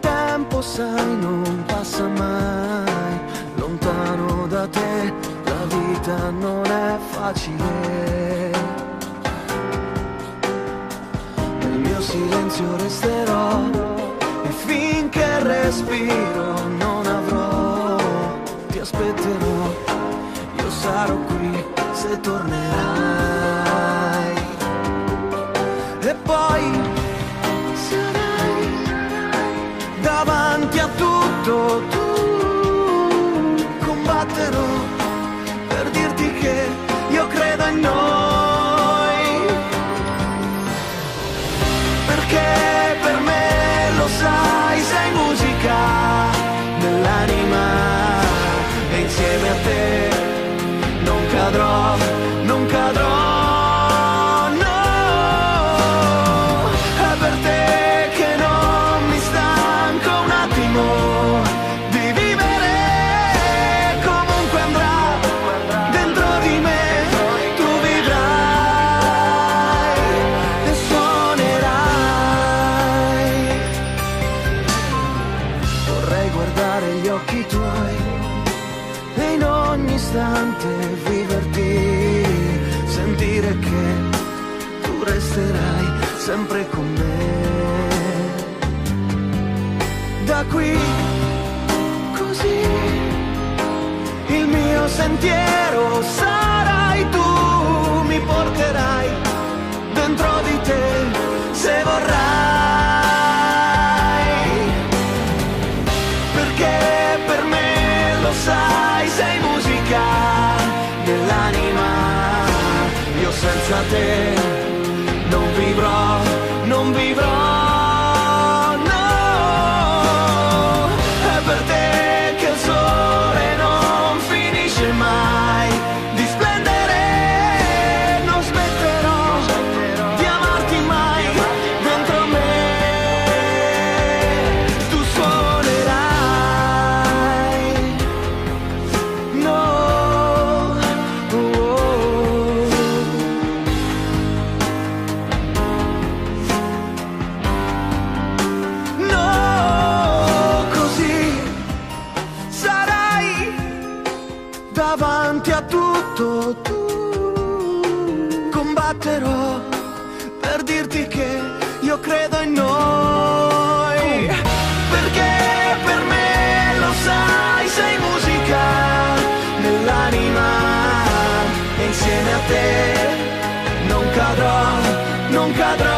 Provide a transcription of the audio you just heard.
tempo sai non passa mai, lontano da te la vita non è facile. Nel mio silenzio resterò e finché respiro non avrò, ti aspetterò, io sarò qui se tornerai. A occhi tuoi e in ogni istante viverti sentire che tu resterai sempre con me. Da qui così il mio sentiero sarai senza te davanti a tutto tu. Combatterò per dirti che io credo in noi. Perché per me lo sai sei musica nell'anima. E insieme a te non cadrò non cadrò